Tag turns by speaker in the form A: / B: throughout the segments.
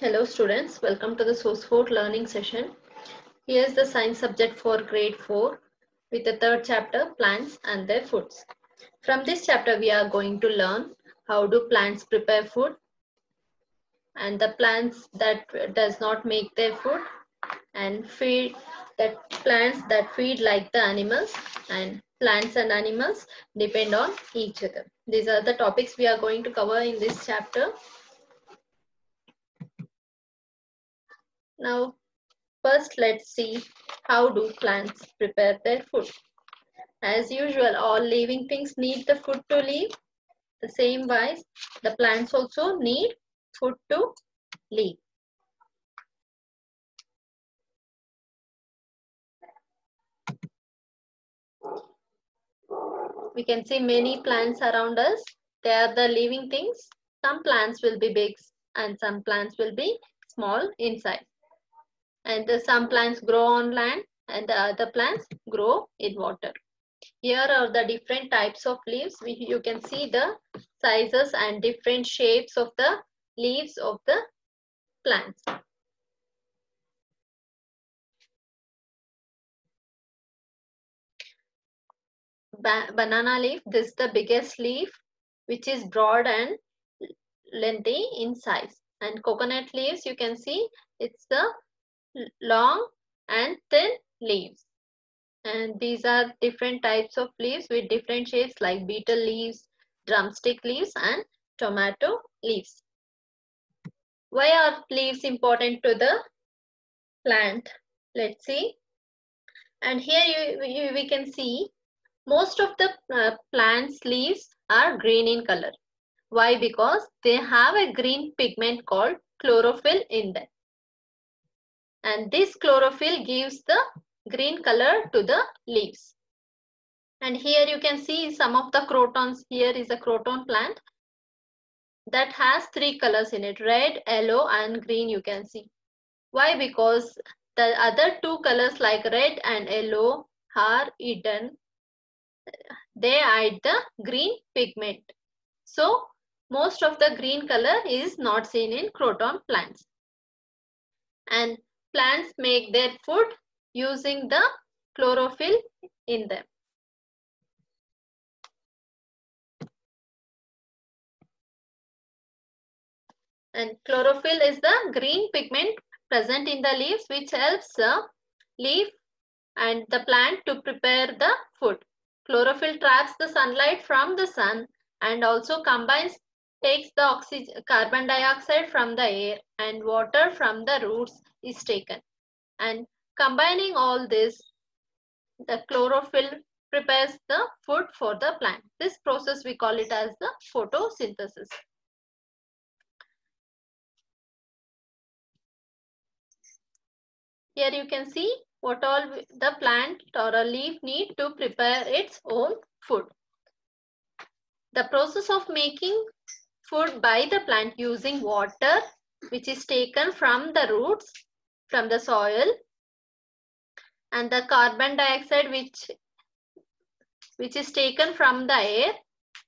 A: Hello students, welcome to the Sorsfort learning session. Here's the science subject for grade 4 with the third chapter plants and their foods. From this chapter we are going to learn how do plants prepare food and the plants that does not make their food and feed that plants that feed like the animals and plants and animals depend on each other. These are the topics we are going to cover in this chapter. Now, first let's see how do plants prepare their food. As usual, all living things need the food to live. The same wise, the plants also need food to live. We can see many plants around us. They are the living things. Some plants will be big and some plants will be small in size and some plants grow on land and the other plants grow in water. Here are the different types of leaves. We, you can see the sizes and different shapes of the leaves of the plants. Ba banana leaf, this is the biggest leaf which is broad and lengthy in size. And coconut leaves, you can see it's the long and thin leaves. And these are different types of leaves with different shapes like betel leaves, drumstick leaves and tomato leaves. Why are leaves important to the plant? Let's see. And here you, you we can see most of the uh, plant's leaves are green in color. Why? Because they have a green pigment called chlorophyll in them and this chlorophyll gives the green color to the leaves. And here you can see some of the crotons. Here is a croton plant that has three colors in it, red, yellow and green you can see. Why? Because the other two colors like red and yellow are eaten. They hide the green pigment. So most of the green color is not seen in croton plants. And plants make their food using the chlorophyll in them. And chlorophyll is the green pigment present in the leaves which helps the leaf and the plant to prepare the food. Chlorophyll traps the sunlight from the sun and also combines takes the oxygen, carbon dioxide from the air and water from the roots is taken. And combining all this, the chlorophyll prepares the food for the plant. This process we call it as the photosynthesis. Here you can see what all the plant or a leaf need to prepare its own food. The process of making food by the plant using water which is taken from the roots from the soil and the carbon dioxide which which is taken from the air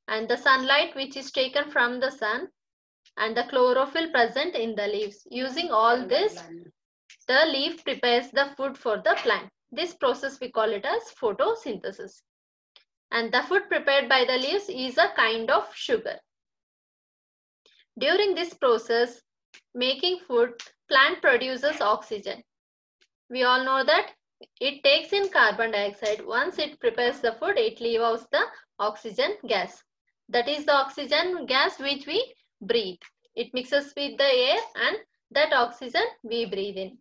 A: and the sunlight which is taken from the sun and the chlorophyll present in the leaves. Using all this, the leaf prepares the food for the plant. This process we call it as photosynthesis. And the food prepared by the leaves is a kind of sugar. During this process, making food, plant produces oxygen. We all know that it takes in carbon dioxide. Once it prepares the food, it leaves out the oxygen gas. That is the oxygen gas which we breathe. It mixes with the air and that oxygen we breathe in.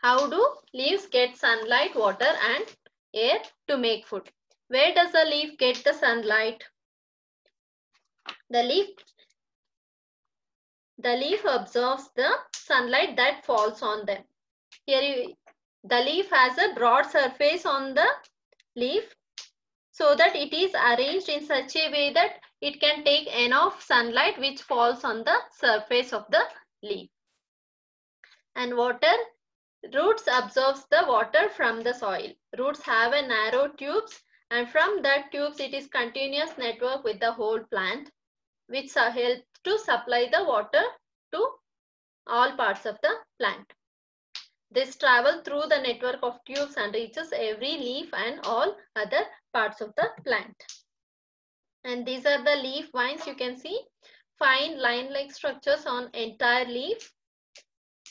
A: How do leaves get sunlight, water and air to make food? Where does the leaf get the sunlight? The leaf, the leaf absorbs the sunlight that falls on them. Here you, the leaf has a broad surface on the leaf so that it is arranged in such a way that it can take enough sunlight which falls on the surface of the leaf. And water, roots absorbs the water from the soil. Roots have a narrow tubes and from that tubes it is continuous network with the whole plant which help to supply the water to all parts of the plant. This travel through the network of tubes and reaches every leaf and all other parts of the plant. And these are the leaf vines you can see. Fine line-like structures on entire leaf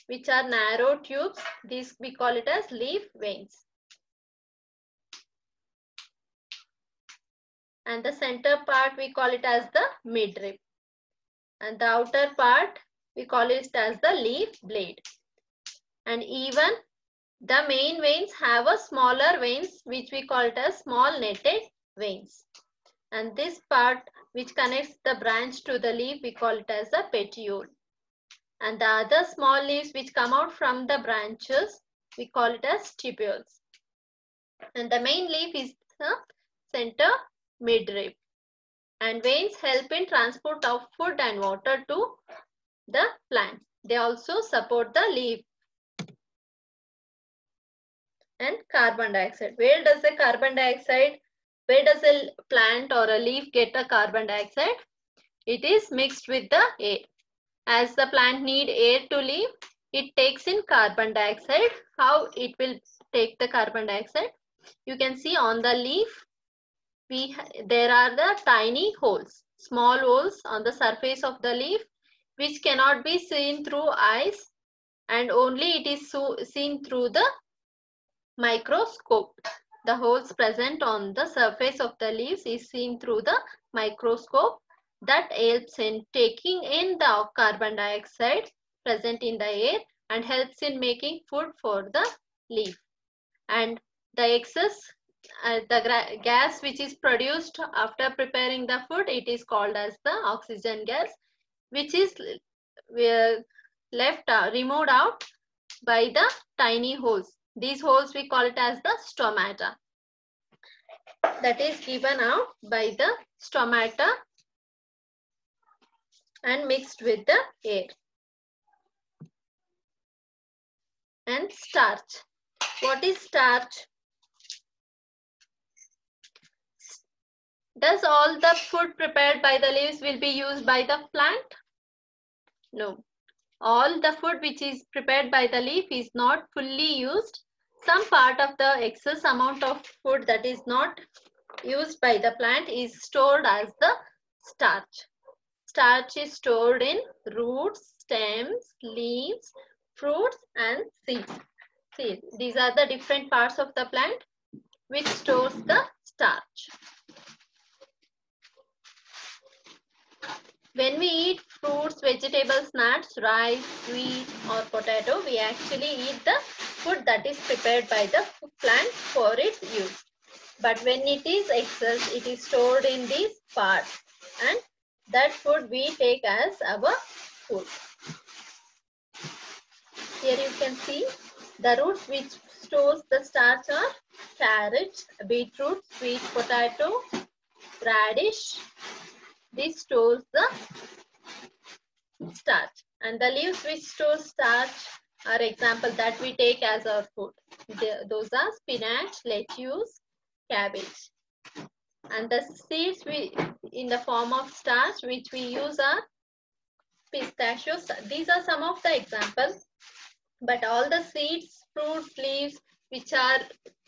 A: which are narrow tubes. These we call it as leaf veins. And the center part we call it as the midrib. And the outer part we call it as the leaf blade. And even the main veins have a smaller veins which we call it as small netted veins. And this part which connects the branch to the leaf we call it as the petiole. And the other small leaves which come out from the branches we call it as stipules. And the main leaf is the center midrib. And veins help in transport of food and water to the plant. They also support the leaf. And carbon dioxide. Where does the carbon dioxide, where does a plant or a leaf get the carbon dioxide? It is mixed with the air. As the plant need air to live, it takes in carbon dioxide. How it will take the carbon dioxide? You can see on the leaf, we there are the tiny holes, small holes on the surface of the leaf which cannot be seen through eyes and only it is so seen through the microscope. The holes present on the surface of the leaves is seen through the microscope that helps in taking in the carbon dioxide present in the air and helps in making food for the leaf. And the excess, uh, the gas which is produced after preparing the food, it is called as the oxygen gas which is left uh, removed out by the tiny holes. These holes we call it as the stomata. That is given out by the stomata and mixed with the air. And starch. What is starch? Does all the food prepared by the leaves will be used by the plant? No. All the food which is prepared by the leaf is not fully used. Some part of the excess amount of food that is not used by the plant is stored as the starch. Starch is stored in roots, stems, leaves, fruits and seeds. See, these are the different parts of the plant which stores the starch. When we eat fruits, vegetables, nuts, rice, wheat or potato, we actually eat the food that is prepared by the plant for its use. But when it is excess, it is stored in these parts and that food we take as our food. Here you can see the roots which stores the starch are carrot, beetroot, sweet potato, radish, this stores the starch. And the leaves which store starch are example that we take as our food. The, those are spinach, lettuce, cabbage. And the seeds we in the form of starch which we use are pistachios. These are some of the examples. But all the seeds, fruits, leaves which are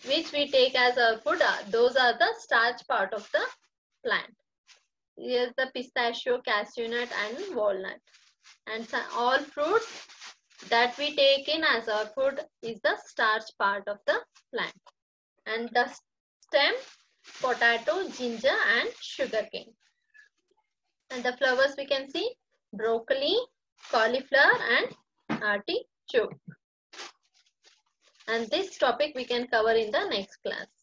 A: which we take as our food, those are the starch part of the plant. Here's the pistachio, cashew nut and walnut. And all fruits that we take in as our food is the starch part of the plant. And the stem, potato, ginger and sugarcane. And the flowers we can see broccoli, cauliflower and artichoke. And this topic we can cover in the next class.